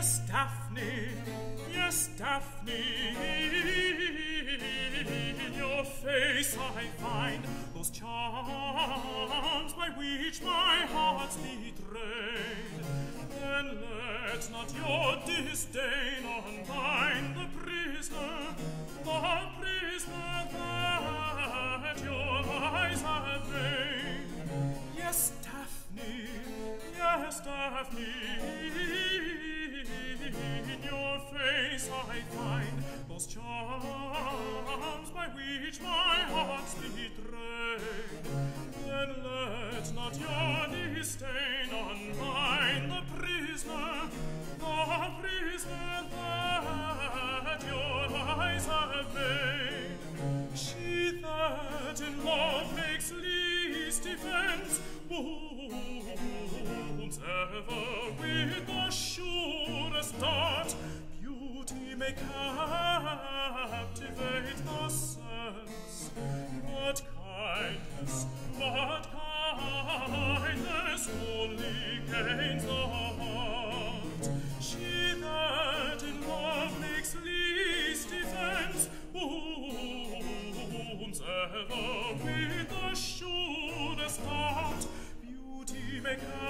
Daphne, in your face I find those charms by which my heart's betrayed. Then let not your disdain unbind the prisoner, the prisoner that your eyes have made. Yes, Daphne, yes, Daphne, I find those charms by which my heart's betrayed. Then let not your disdain unbind the prisoner, the prisoner that your eyes have made. She that in love makes least defense wounds ever with the surest dart. may captivate the sense. But kindness, but kindness only gains the heart. She that in love makes least defense, wounds ever with the surest heart. Beauty may captivate